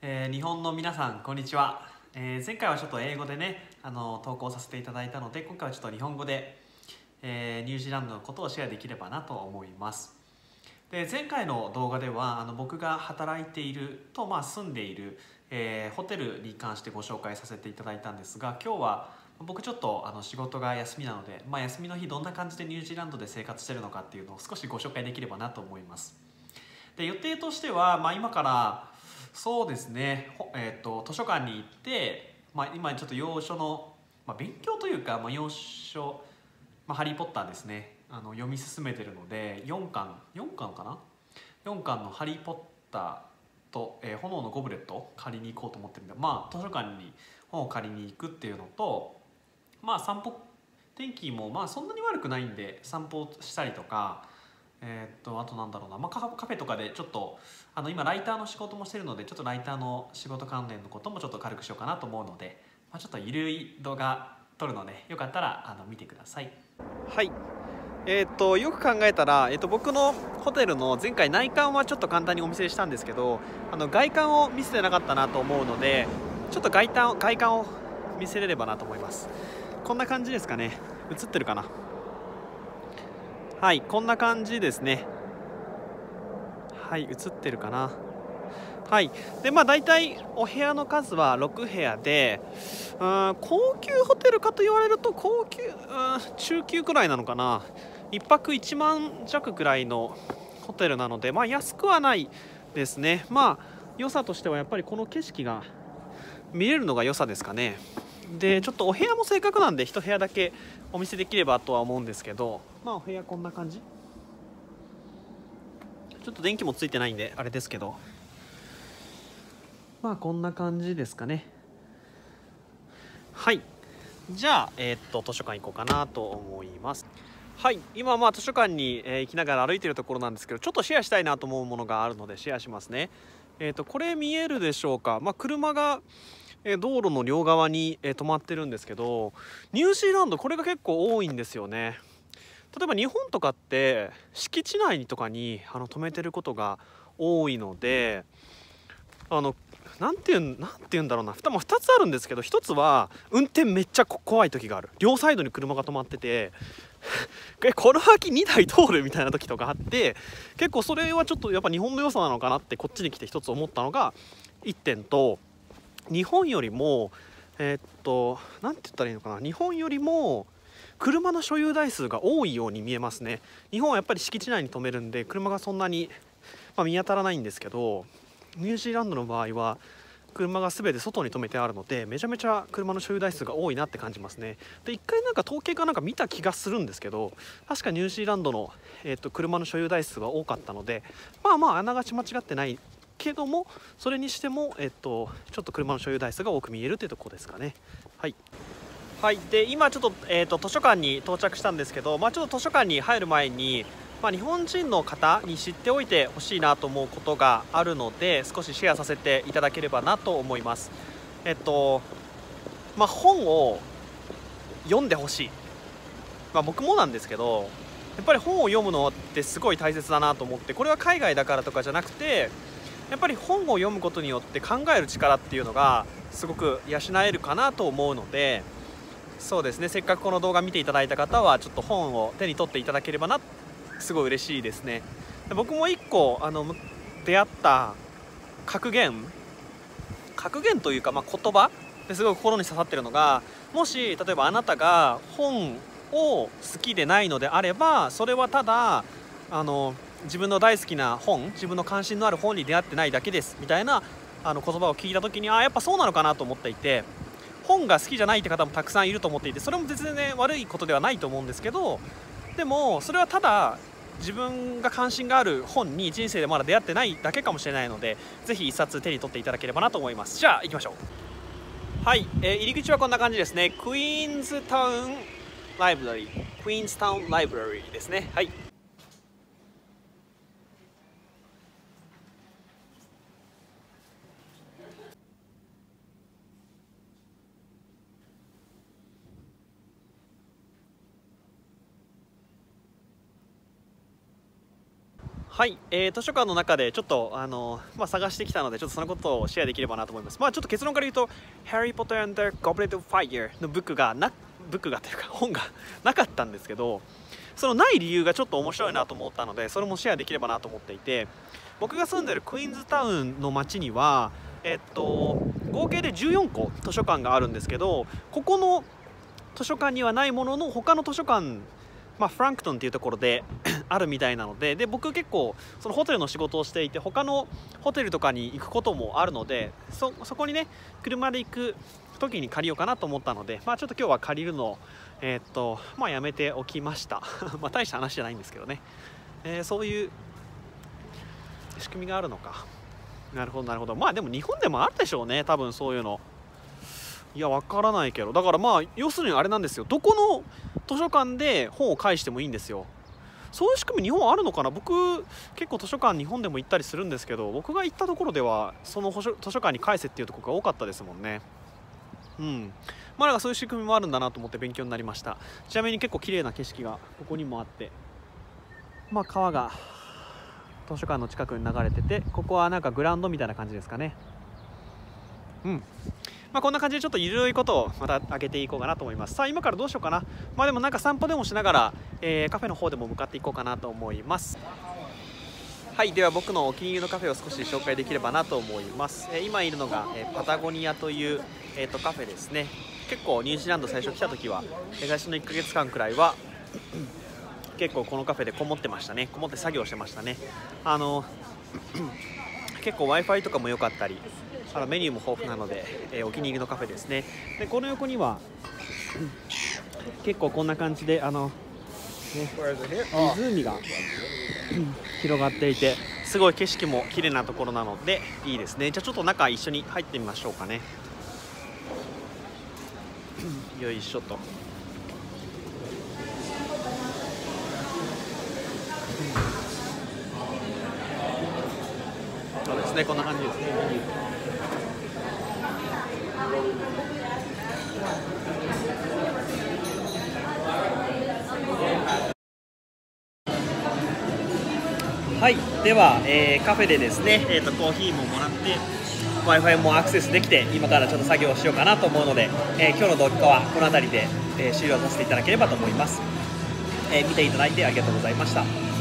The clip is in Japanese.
えー日本の皆さんこんにちは、えー前回はちょっと英語でねあの投稿させていただいたので今回はちょっと日本語で、えーニュージーランドのことをシェアできればなと思います。で前回の動画ではあの僕が働いていると、まあ、住んでいる、えホテルに関してご紹介させていただいたんですが今日は僕ちょっとあの仕事が休みなので、まあ、休みの日どんな感じでニュージーランドで生活してるのかっていうのを少しご紹介できればなと思います。で予定としては、まあ、今からそうですね、ほえー、と図書館に行って、まあ、今ちょっと洋書の、まあ、勉強というか、まあ、洋書、まあ、ハリー・ポッターですね。あの読み進めてるので4巻4巻かな？4巻の「ハリー・ポッターと」えー炎のゴブレット」を借りに行こうと思ってるんでまあ図書館に本を借りに行くっていうのとまあ散歩天気もまあそんなに悪くないんで散歩したりとかえーっとあとなんだろうな、まあ、カフェとかでちょっとあの今ライターの仕事もしてるのでちょっとライターの仕事関連のこともちょっと軽くしようかなと思うので、まあ、ちょっとゆるい動画撮るのでよかったらあの見てください。はい。えーっとよく考えたら、えーっと僕のホテルの前回内観はちょっと簡単にお見せしたんですけどあの外観を見せてなかったなと思うのでちょっと外観外観を見せれればなと思います。こんな感じですかね。映ってるかな？はいこんな感じですね。はい映ってるかな。はいでまあ大体お部屋の数は6部屋でうん高級ホテルかと言われると高級うん中級くらいなのかな。1泊1万弱くらいのホテルなのでまあ安くはないですね。まあ良さとしてはやっぱりこの景色が見れるのが良さですかね。でちょっとお部屋も正確なんで1部屋だけお見せできればとは思うんですけどまあお部屋こんな感じ。ちょっと電気もついてないんであれですけど。まあこんな感じですかね。はい。じゃあ、えーっと図書館行こうかなと思います。はい。今まあ図書館に、え行きながら歩いてるところなんですけどちょっとシェアしたいなと思うものがあるのでシェアしますね。えーっとこれ見えるでしょうか？まあ車がえ道路の両側に、え止まってるんですけどニュージーランドこれが結構多いんですよね。例えば日本とかって敷地内とかにあの止めてることが多いのであのなんていうんなんて言うんだろうな。ふた、まあ、2つあるんですけど1つは運転めっちゃ怖い時がある。両サイドに車が止まってて この先2台通るみたいな時とかあって結構それはちょっとやっぱ日本の良さなのかなってこっちに来て1つ思ったのが1点と日本よりもえーっと何て言ったらいいのかな日本よりも車の所有台数が多いように見えますね。日本はやっぱり敷地内に止めるんで車がそんなに、まあ見当たらないんですけどニュージーランドの場合は車が全て外に止めてあるのでめちゃめちゃ車の所有台数が多いなって感じますね。で一回なんか統計かなんか見た気がするんですけど確かニュージーランドの、えーっと車の所有台数は多かったのでまあまああながち間違ってないけどもそれにしても、えっと、ちょっと車の所有台数が多く見えるというところですかね。はいはい、で今ちょっと,、えー、と図書館に到着したんですけど、まあ、ちょっと図書館に入る前に、まあ、日本人の方に知っておいてほしいなと思うことがあるので少しシェアさせていただければなと思います。えっとまあ、本を読んでほしい、まあ、僕もなんですけどやっぱり本を読むのってすごい大切だなと思ってこれは海外だからとかじゃなくてやっぱり本を読むことによって考える力っていうのがすごく養えるかなと思うのでそうですね。せっかくこの動画見ていただいた方はちょっと本を手に取っていただければなすごい嬉しいですね。僕も1個あの出会った格言格言というか、まあ、言葉ですごい心に刺さってるのがもし例えばあなたが本を好きでないのであればそれはただあの自分の大好きな本自分の関心のある本に出会ってないだけですみたいなあの言葉を聞いた時にあやっぱそうなのかなと思っていて本が好きじゃないって方もたくさんいると思っていてそれも全然悪いことではないと思うんですけどでもそれはただ自分が関心がある本に人生でまだ出会ってないだけかもしれないのでぜひ一冊手に取っていただければなと思います。じゃあ行きましょう。はい、えー入り口はこんな感じですね。クイーンズタウンライブラリークイーンズタウンライブラリーですね。はい。はい、えー、図書館の中でちょっとあの、まあ、探してきたのでちょっとそのことをシェアできればなと思います。まあちょっと結論から言うと「ハリー・ポッター and the Goblet of Fire」のブックがなブックがというか本がなかったんですけどそのない理由がちょっと面白いなと思ったのでそれもシェアできればなと思っていて僕が住んでるクイーンズタウンの町にはえっと合計で14個図書館があるんですけどここの図書館にはないものの他の図書館まあ、フランクトンっていうところで あるみたいなのでで僕結構そのホテルの仕事をしていて他のホテルとかに行くこともあるのでそこにね車で行く時に借りようかなと思ったので、まあ、ちょっと今日は借りるのを、えー、っとまあ、やめておきました。ま大した話じゃないんですけどね、えー、そういう仕組みがあるのか。なるほどなるほど。まあでも日本でもあるでしょうね多分そういうの。いやわからないけど。だからまあ要するにあれなんですよ。どこの図書館で本を返してもいいんですよ。そういう仕組み日本あるのかな？僕結構図書館日本でも行ったりするんですけど僕が行ったところではその図書館に返せっていうとこが多かったですもんね。うん。まあなんかそういう仕組みもあるんだなと思って勉強になりました。ちなみに結構綺麗な景色がここにもあって。まあ川が図書館の近くに流れててここはなんかグラウンドみたいな感じですかね。うん。まあ、こんな感じでちょっとゆるいことをまた上げていこうかなと思います。さあ今からどうしようかな。まあでもなんか散歩でもしながら、えー、カフェの方でも向かっていこうかなと思います。はいでは僕のお気に入りのカフェを少し紹介できればなと思います、えー、今いるのが、えー、パタゴニアという、えーと、カフェですね。結構ニュージーランド最初来た時は最初の1ヶ月間くらいは 結構このカフェでこもってましたね。こもって作業してましたね。あの 結構 w i f i とかも良かったりあのメニューも豊富なので、えー、お気に入りのカフェですね。でこの横には結構こんな感じであの、ね、湖が広がっていてすごい景色も綺麗なところなのでいいですね。じゃあちょっと中一緒に入ってみましょうかね。よいしょと。そうですねこんな感じですね。はいでは、えー、カフェでですね、えーと、コーヒーももらって w i f i もアクセスできて今からちょっと作業をしようかなと思うので、えー、今日の動画はこの辺りで、えー、終了させていただければと思います、え見ていただいてありがとうございました。